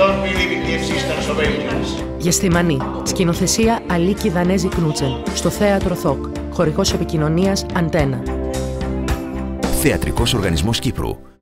don't believe Σκηνοθεσία Αλίκη Δανέζη Κνούτσεν. Στο θέατρο ΘΟΚ. Χορηγός επικοινωνίας Αντένα. Θεατρικός Οργανισμός Κύπρου.